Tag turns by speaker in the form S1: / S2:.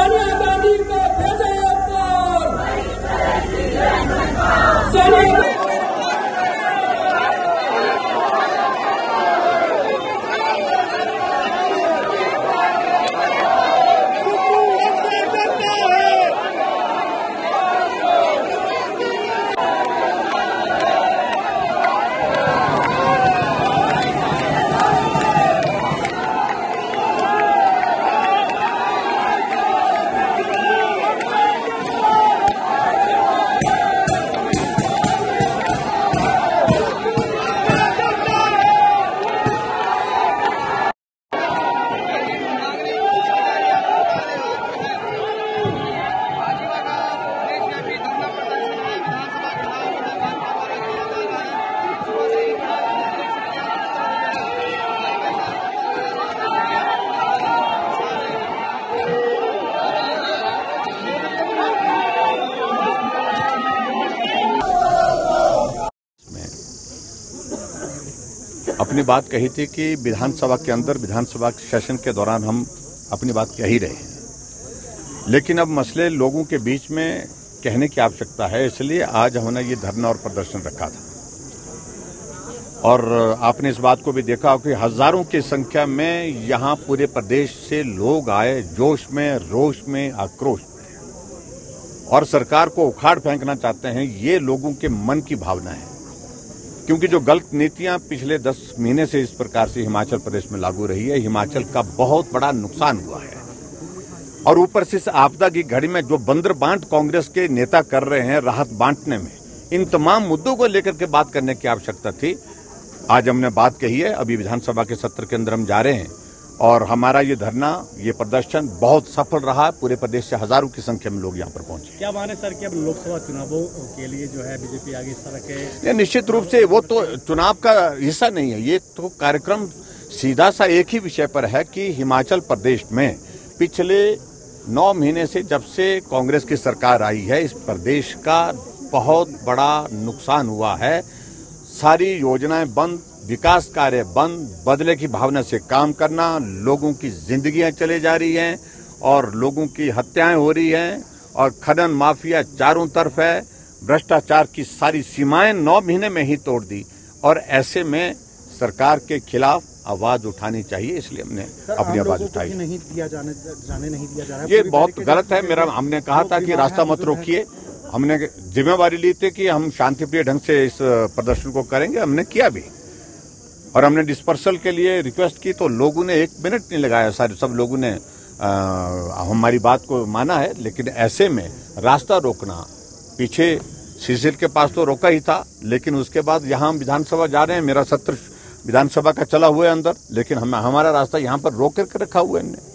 S1: Hallelujah.
S2: अपनी बात कही थी कि विधानसभा के अंदर, विधानसभा सेशन के दौरान हम अपनी बात कह ही रहे हैं। लेकिन अब मसले लोगों के बीच में कहने की आवश्यकता है, इसलिए आज हमने ये धरना और प्रदर्शन रखा था। और आपने इस बात को भी देखा कि हज़ारों की संख्या में यहाँ पूरे प्रदेश से लोग आए, जोश में, रोष में, आक्रोश में। और सरकार को उखाड़ फेंकना चाहते हैं, ये लोगों के मन की भावना है। क्योंकि जो गलत नीतियाँ पिछले दस महीने से इस प्रकार से हिमाचल प्रदेश में लागू रही है, हिमाचल का बहुत बड़ा नुकसान हुआ है। और ऊपर से इस आपदा की घड़ी में जो बंदर बांट कांग्रेस के नेता कर रहे हैं राहत बांटने में, इन तमाम मुद्दों को लेकर के बात करने की आवश्यकता थी। आज हमने बात कही है, अभी विधानसभा के सत्र के अंदर हम जा रहे हैं। और हमारा ये धरना ये प्रदर्शन बहुत सफल रहा। है पूरे प्रदेश से हज़ारों की संख्या में लोग यहाँ पर पहुँचे।
S3: क्या माने सर कि अब लोकसभा चुनावों के लिए जो है बीजेपी आगे इस तरह के
S2: ये निश्चित रूप से वो तो चुनाव का हिस्सा नहीं है। ये तो कार्यक्रम सीधा सा एक ही विषय पर है कि हिमाचल प्रदेश में पिछले नौ महीने से जब से कांग्रेस की सरकार आई है इस प्रदेश का बहुत बड़ा नुकसान हुआ है। सारी योजनाएँ बंद विकास कार्य बंद बदले की भावना से काम करना लोगों की जिंदगियाँ चले जा रही हैं और लोगों की हत्याएँ हो रही हैं और खनन माफिया चारों तरफ़ है। भ्रष्टाचार की सारी सीमाएँ नौ महीने में ही तोड़ दी और ऐसे में सरकार के खिलाफ आवाज़ उठानी चाहिए इसलिए हमने अपनी आवाज़ उठाई।
S3: नहीं दिया जाने जाने नहीं दिया जा रहा है।
S2: ये बहुत गलत है। मेरा हमने कहा था कि रास्ता मत रोकिए। हमने जिम्मेवारी ली थी कि हम शांतिप्रिय ढंग से इस प्रदर्शन को करेंगे। हमने किया भी। और हमने डिस्पर्सल के लिए रिक्वेस्ट की तो लोगों ने एक मिनट नहीं लगाया सारे सब लोगों ने आ, हमारी बात को माना है लेकिन ऐसे में रास्ता रोकना पीछे सीसीएल के पास तो रोका ही था लेकिन उसके बाद यहाँ विधानसभा जा रहे हैं मेरा सत्र विधानसभा का चला हुआ है अंदर लेकिन हम हमारा रास्ता यहाँ पर रोक करके रखा हुआ है हमने।